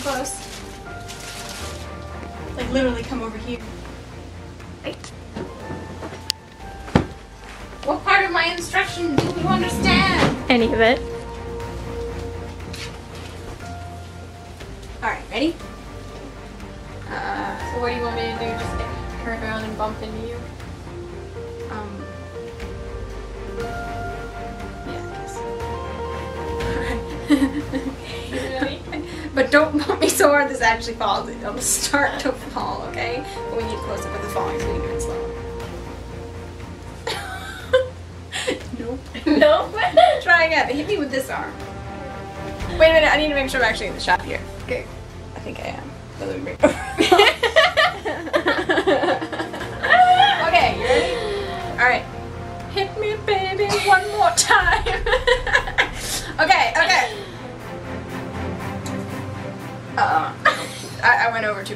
come close. Like literally come over here. Right. What part of my instruction do you understand? Any of it. Alright, ready? Uh, so what do you want me to do? Just get, turn around and bump into you? Um. Yeah, I guess. But don't bump me so hard this actually falls. It'll start to fall, okay? But we need close up with the falling so we can do it slow. nope. Nope. Try again. Hit me with this arm. Wait a minute, I need to make sure I'm actually in the shop here. Okay. I think I am. Let me bring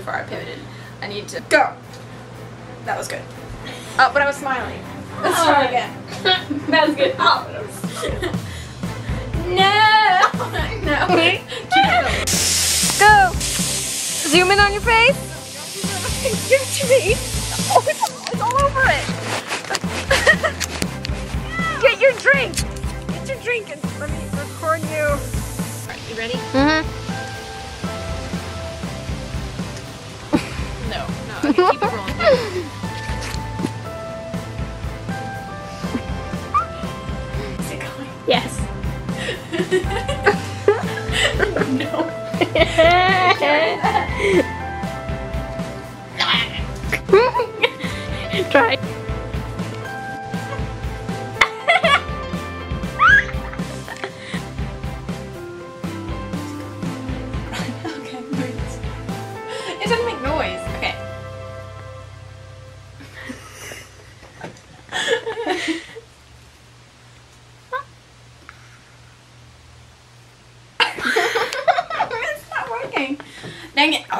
far. I pivoted. I need to go. That was good. Uh, but I was smiling. Let's try again. that was good. Oh, that was- no! no. Keep. Go. Zoom in on your face. Give it to me. Oh, it's all, it's all over it. Get your drink. Get your drink and let me record you. Alright, you ready? Mm-hmm. Keep it rolling. Is it going? Yes. No.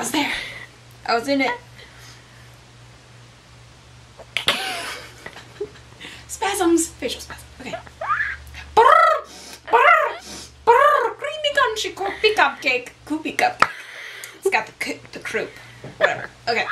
was there. I was in it. spasms, facial spasms. Okay. Brr, brr, brr, creamy crunchy cookie cupcake, cookie cupcake. It's got the the croup, whatever. Okay.